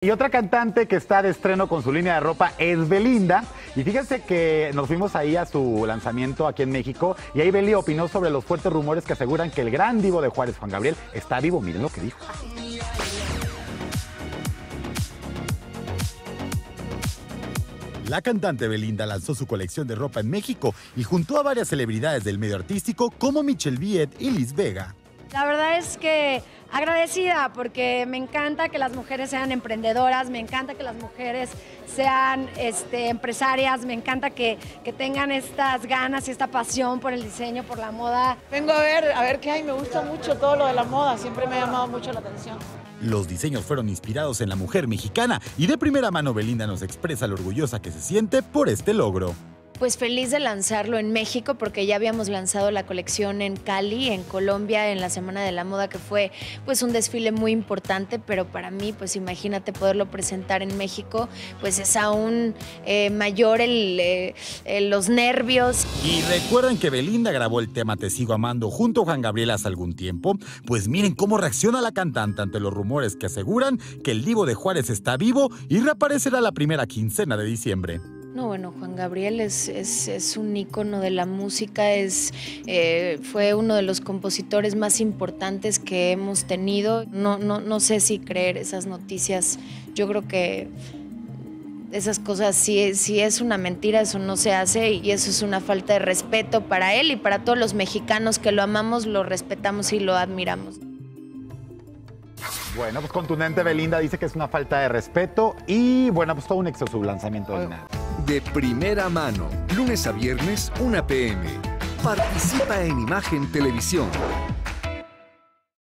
Y otra cantante que está de estreno con su línea de ropa es Belinda. Y fíjense que nos fuimos ahí a su lanzamiento aquí en México y ahí Beli opinó sobre los fuertes rumores que aseguran que el gran divo de Juárez, Juan Gabriel, está vivo. Miren lo que dijo. La cantante Belinda lanzó su colección de ropa en México y juntó a varias celebridades del medio artístico como Michelle Viet y Liz Vega. La verdad es que agradecida porque me encanta que las mujeres sean emprendedoras, me encanta que las mujeres sean este, empresarias, me encanta que, que, tengan estas ganas y esta pasión por el diseño, por la moda. Vengo a ver, a ver qué hay, me gusta mucho todo lo de la moda, siempre me ha llamado mucho la atención. Los diseños fueron inspirados en la mujer mexicana y de primera mano Belinda nos expresa lo orgullosa que se siente por este logro pues feliz de lanzarlo en México porque ya habíamos lanzado la colección en Cali, en Colombia, en la Semana de la Moda, que fue pues un desfile muy importante, pero para mí, pues imagínate poderlo presentar en México, pues es aún eh, mayor el, eh, los nervios. Y recuerden que Belinda grabó el tema Te sigo amando junto a Juan Gabriel hace algún tiempo, pues miren cómo reacciona la cantante ante los rumores que aseguran que el divo de Juárez está vivo y reaparecerá la primera quincena de diciembre. No, bueno, Juan Gabriel es, es, un ícono de la música, es, eh, fue uno de los compositores más importantes que hemos tenido. No, no, no sé si creer esas noticias. Yo creo que esas cosas, si, si es una mentira, eso no se hace y eso es una falta de respeto para él y para todos los mexicanos que lo amamos, lo respetamos y lo admiramos. Bueno, pues contundente Belinda dice que es una falta de respeto y bueno, pues todo un su lanzamiento de nada de primera mano, lunes a viernes, 1 pm. Participa en Imagen Televisión.